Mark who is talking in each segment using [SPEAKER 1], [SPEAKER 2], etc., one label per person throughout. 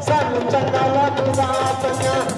[SPEAKER 1] ਸਾਨੂੰ ਚੰਗਾ ਲੱਗਦਾ ਪੰਜਾਂ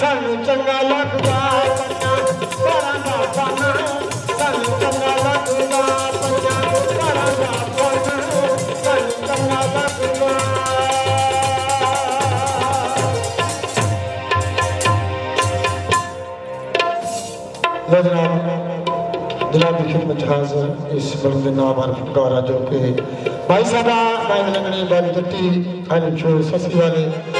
[SPEAKER 1] ਸਾਨੂੰ ਚੰਗਾ ਲੱਗਦਾ ਪੰਜਾਂ ਬਾਰਾਂ ਦਾ ਪਾਣਾ ਸਾਨੂੰ ਚੰਗਾ ਲੱਗਦਾ ਪੰਜਾਂ ਬਾਰਾਂ ਦਾ ਪਾਣਾ ਸਾਨੂੰ ਚੰਗਾ ਲੱਗਦਾ
[SPEAKER 2] ਲੈ ਜਨਾਬ ਜਨਾਬ ਦੀ ਖਿਦਮਤ ਹਾਜ਼ਰ ਇਸ ਬਲਦ ਨਾਮ ਫੁਕਾਰਾ ਜੋ ਕਿ ਭਾਈ ਸਾਹਿਬਾ ਮੈਂ ਲੰਗਣੀ ਬਾਲੀ ਜੱਟੀ ਅਲੀ ਛੋ ਸਸੀ ਵਾਲੇ ਜਨਾਬ